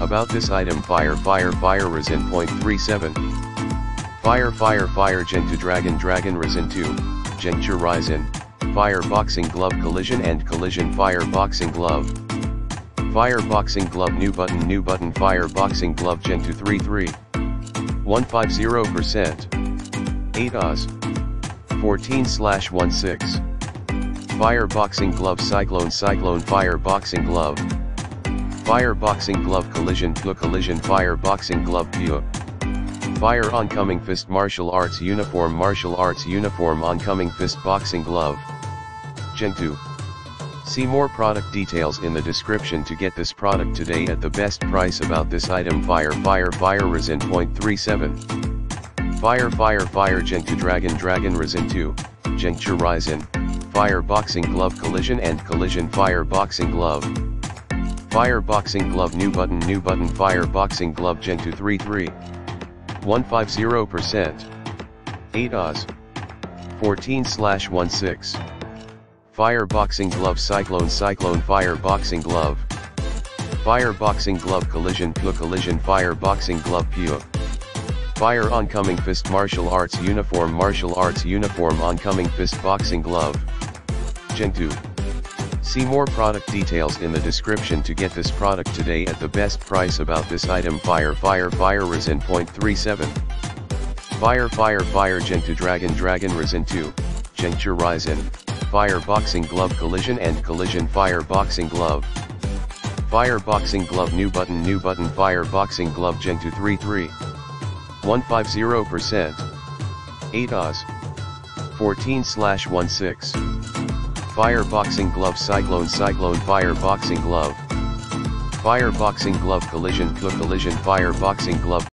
About this item fire fire fire resin .37 Fire fire fire gen to dragon dragon resin 2 Genture resin. Fire boxing glove collision and collision fire boxing glove. Fire boxing glove new button new button fire boxing glove gen 233 150% 8 Oz 14 slash 16 Fire boxing glove cyclone cyclone fire boxing glove Fire boxing glove collision pure collision fire boxing glove pure Fire oncoming fist martial arts uniform martial arts uniform oncoming fist boxing glove. Gen 2 See more product details in the description to get this product today at the best price about this item. Fire fire fire resin .37 Fire fire fire Gen 2 dragon dragon resin 2 Genture resin Fire boxing glove collision and collision fire boxing glove Fire boxing glove new button new button fire boxing glove gen 233 150% 8 Oz. 14 slash 16 Fire boxing glove cyclone cyclone fire boxing glove. Fire boxing glove collision pure collision fire boxing glove pure. Fire oncoming fist martial arts uniform martial arts uniform oncoming fist boxing glove. Gen 2 See more product details in the description to get this product today at the best price about this item. Fire fire fire resin .37 Fire fire fire Gen 2 dragon dragon resin 2 Genture resin. Fire boxing glove collision and collision fire boxing glove. Fire boxing glove new button new button fire boxing glove Gen 233 150% 8 Oz. 14 slash 16 Fire boxing glove cyclone cyclone fire boxing glove. Fire boxing glove collision collision fire boxing glove